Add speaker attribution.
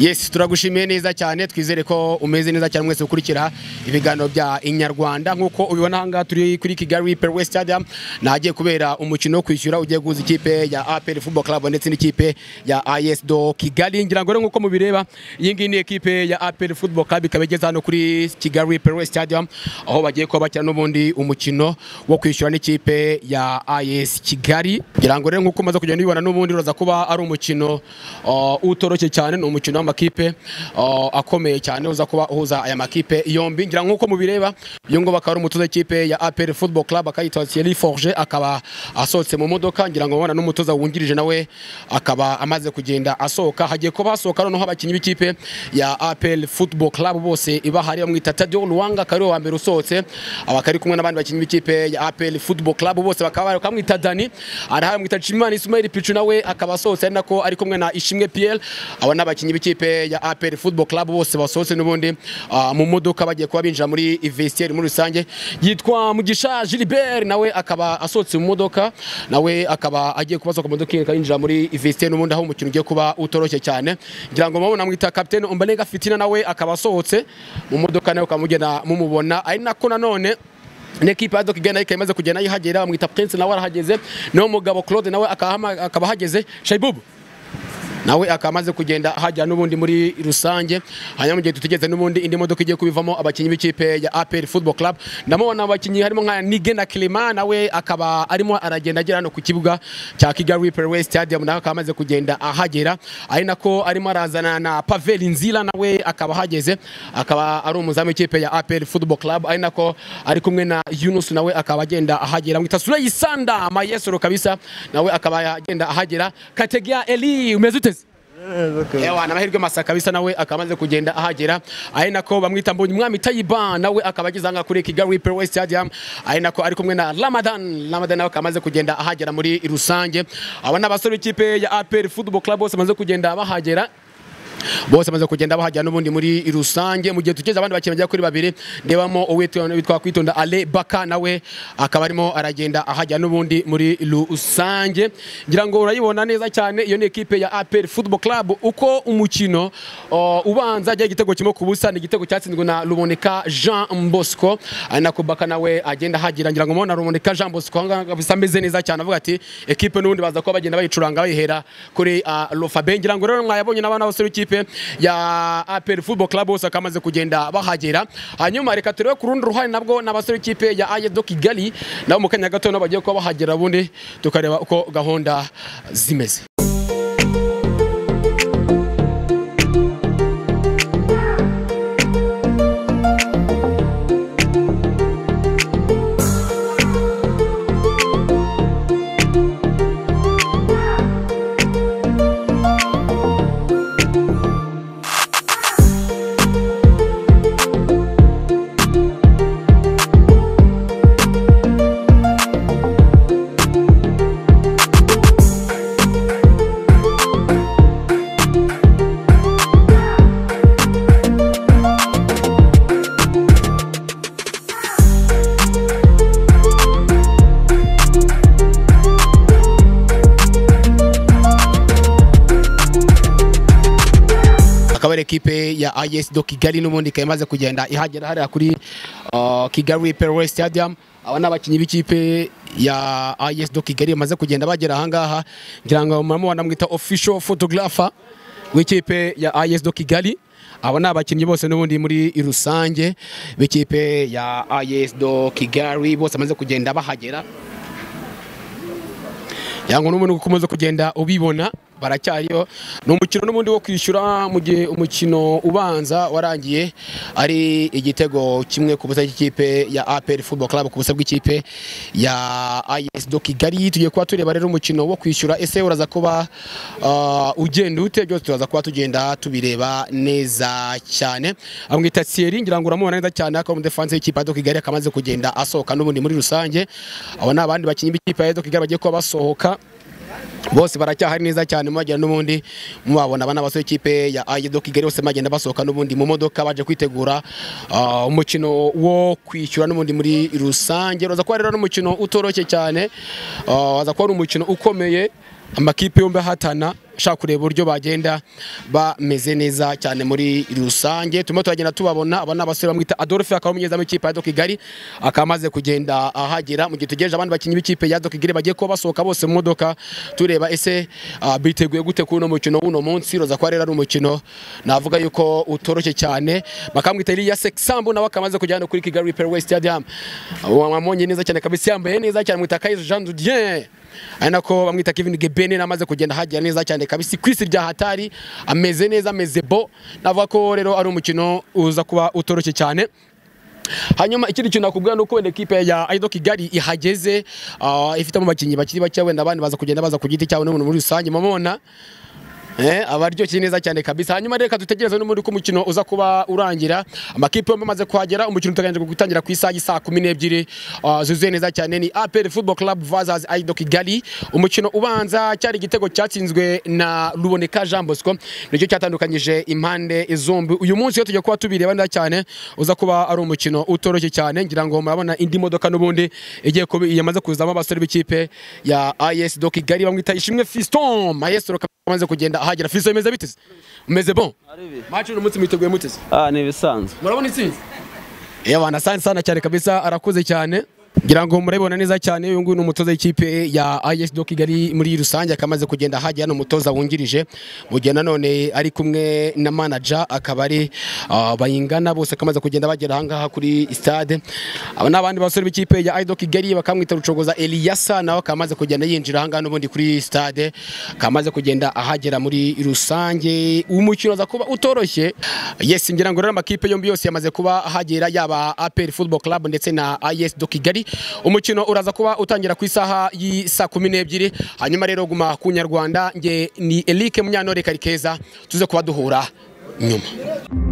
Speaker 1: Yes turagushimiye neza cyane twizere ko umeze neza cyane mwese ukurikira ibiganiro bya Inyarwanda. Nkuko ubibona aha ngaha turi kuri Kigali Pearl Stadium nagiye kubera umukino wo kwishyura ugiye guhuza ikipe ya APR Football Club ndetse n'ikipe ya AS do Kigali. Ngira ngo nk'uko mubireba iyi ngiyi ni ekipe ya APR Football Club ikaba igeze hano kuri Kigali Pearl Stadium aho bagiye kuba bakina n'ubundi umukino wo kwishyura n'ikipe ya AS Kigali. Ngira ngo rero nk'uko umaze kugenda ubibona n'ubundi uraza kuba ari umukino uh, utoroshye cyane ni umukino w'amakipe uh, akomeye cyane uza kuba uhuza aya makipe yombi. Ngira nk'uko mubireba uyu nguyu akaba ari umutoza w'ikipe ya APR Football Club akayitwa Thierry Forge akaba asohotse mu modoka. Ngira ngo mubona n'umutoza wungirije nawe akaba amaze kugenda asohoka. Hagiye kuba hasohoka noneho abakinnyi b'ikipe ya APR Football Club bose ibahari bamwita Tadio Luwanga akaba ari we wa mbere usohotse. Aba kari kumwe n'abandi bakinnyi b'ikipe ya APR Football Club bose bakaba bakamwita Dani arahari bamwita Chimani Ismail Pichu nawe akaba asohotse ari nako ari kumwe na Ishimwe Pierre. Aba n'abakinnyi b'ikipe ya APR Football Club bose basohotse n'ubundi ah, mu modoka bagiye kuba binjira muri vestiaire muri rusange yitwa Mugisha Gilbert nawe akaba asohotse mu modoka nawe akaba agiye kuba asohoka mu modoka yinjira muri vestiaire n'ubundi aho umukino ugiye kuba utoroshye cyane. Ngira ngo mubona mwita Captain Ombanega Fitina nawe akaba asohotse mu modoka nawe ukamugenda mumubona. Ari nako nanone Nekipa ya Doki Gana ikaba imaze kugenda yihagera bamwita Prince nawe arahageze niwo mugabo Claude nawe akaba ahageze. Shaibubu nawe akamaze amaze kugenda hajya n'ubundi muri rusange hanyuma mu gihe tutigeze n'ubundi indi modoka igiye kubivamo abakinnyi b'ikipe ya APR Football Club. Ndamubona abakinnyi harimo nka Nige na Clement nawe akaba arimo aragenda agera hano ku kibuga cya Kigali Pearl Stadium nawe akamaze kugenda ahagera. Ari nako arimo arazana na Pavel Nzila nawe akaba ahageze akaba ari umuzamu w'ikipe ya APR Football Club. Ari nako ari kumwe na Yunus nawe akaba agenda ahagera. Mwita itasura yisanda mayesoro kabisa nawe akaba agenda ahagera. Kategia Eli umeze ute Ewa na mahirwe masa kabisa nawe akaba amaze kugenda ahagera. Ari nako bamwita mbonye umwami Tayiba nawe akaba ageze aha kuri Kigali Pearl Stadium. Ari nako ari kumwe na Ramadan. Ramadan nawe akaba amaze kugenda ahagera muri rusange. Aba n'abasore b'ikipe ya APR Football Club bose bamaze kugenda bahagera. Bose bamaze kugenda bahajya n'ubundi muri rusange. Mu gihe tugeze abandi bakinnyi bagera kuri babiri ndebamo uwitwa kwitonda Ale Baka nawe akaba arimo aragenda ahajya n'ubundi muri rusange. Ngira ngo urayibona neza cyane iyo ni ekipe ya APR Football Club. Uko umukino ubanza ajya igitego kimwe ku busa ni igitego cyatsinzwe na Ruboneka Jean Bosco ari nako Baka nawe agenda ahagira ngira ngo mubona Ruboneka Jean Bosco bisa ameze neza cyane avuga ati ekipe n'ubundi baza kuba bagenda bayicuranga bayihera kuri Lofabe ngira ngo rero mwayabonye n'abana bose b'ikipe ya APR Football Club bose akamaze kugenda bahagera. Hanyuma reka turebe ku rundi ruhande nabwo n'abasore b'ikipe ya AS do Kigali nabo mu kanya gato nabo bagiye kuba bahagera ubundi tukareba uko gahunda zimeze. Ekipe ya AS do Kigali n'ubundi ikaba imaze kugenda ihagera hariya kuri uh, Kigali Pearl Stadium. Aba ni abakinnyi b'ikipe ya AS do Kigali bamaze kugenda bagera ahangaha ngira ngo muramubona mwita official photographer w'ikipe ya AS do Kigali. Aba ni abakinnyi bose n'ubundi muri rusange b'ikipe ya AS do Kigali. Bose bamaze kugenda bahagera. Yango n'umuntu ukomeza kugenda ubibona baracyariyo ni umukino n'ubundi wo kwishyura mu gihe umukino ubanza warangiye ari igitego kimwe ku busa cy'ikipe ya APR Football Club ku busa bw'ikipe ya AS do Kigali. Tugiye kuba tureba rero umukino wo kwishyura. Ese uraza kuba uh, ugenda ute? Byose turaza kuba tugenda tubireba neza cyane. Amwita Thierry ngira ngo uramubona neza cyane akaba mu defense y'ikipe ya do Kigali akamaze kugenda asohoka n'ubundi muri rusange. Abo ni abandi bakinnyi b'ikipe ya do Kigali bagiye kuba basohoka. Bose baracyahari neza cyane mwagira n'ubundi mubabona abana basore ikipe ya Ayido Kigali bose bagenda basohoka n'ubundi mu modoka baje kwitegura ah, umukino wo kwishyura n'ubundi muri rusange. Uraza kuba rero n'umukino utoroshye cyane ah, waza kuba ari umukino ukomeye amakipe yombi ahatana ashaka kureba uburyo bagenda bameze neza cyane muri rusange. Turimo turagenda tubabona aba ni abasore bamwita Adolphe akaba umunyezamu w'ikipe ya Doki Kigali. Akaba amaze kugenda ahagera mu gihe tugejeje abandi bakinnyi b'ikipe ya Doki Kigali bagiye kuba basohoka bose mu modoka. Tureba ese ah, biteguye gute kuri uno mukino w'uno munsi? Roza ko rero ari umukino navuga yuko utoroshye cyane. Bakamwita Elias Seksambu nawe akamaze kujyana kuri Kigali Repair West Stadium. Wamwonye neza cyane kabisa yambaye neza cyane mwita Kaiser Jean Dudien. Ari nako bamwita Kevin Gebene namaze kugenda hajya neza cyane kabisa. Kwisi rya hatari ameze neza ameze bo. Navuga ko rero ari umukino uza kuba utoroshye cyane. Hanyuma ikindi kintu nakubwira ni uko wenda ekipe ya Aido Kigali ihageze ah, ifitemo abakinnyi bakiri bake wenda abandi baza kugenda baza ku giti cyabo n'umuntu muri rusange. Mumubona? Eh, abaryoshye neza cyane kabisa. Hanyuma reka dutegereze n'ubundi ko umukino uza kuba urangira. Amakipe yombi amaze kuhagera umukino uteganyijwe gutangira ku isaha saa kumi n'ebyiri. Ah, zuzuye neza cyane ni APR Football Club vs Aido Kigali umukino ubanza cyari igitego cyatsinzwe na Ruboneka Jean Bosco. Nicyo cyatandukanyije impande zombi. Uyu munsi iyo tugiye kuba tubireba neza cyane uza kuba ari umukino utoroshye cyane. Ngira ngo murabona indi modoka n'ubundi igiye kuba yamaze kuzamo abasore b'ikipe ya AS Do Kigali bamwita Ishimwe Fiston maestro amaze kugenda ahagera Fiston imeze bite se? umeze bon match uno munsi mwiteguye mute se?
Speaker 2: Ah, ni ibisanzwe.
Speaker 1: murabona intsinzi yewe asante sana cyane kabisa arakuze cyane ngira ngo murabibona neza cyane uyu nguyu ni umutoza w'ikipe ya AS Do Kigali muri rusange akamaze kugenda hajya hano umutoza wungirije. Mu gihe nanone ari kumwe na manager akaba ari ah, bayingana bose akamaze kugenda bagera ahangaha kuri stade. Aba ni abandi basore b'ikipe ya Aido Kigali bakamwita Rucogoza Eliasa nawe akamaze kugenda yinjira ahangaha n'ubundi kuri stade akamaze kugenda ahagera muri rusange. Umukino aza kuba utoroshye. Yes ngira ngo rero amakipe yombi yose yamaze kuba ahagera yaba APR Football Club ndetse na AS Do Kigali. Umukino uraza kuba utangira ku isaha y'isa kumi n'ebyiri hanyuma rero guma ku nyarwanda. Nge ni Eric Munyantore Karikeza tuze kuba duhura nyuma.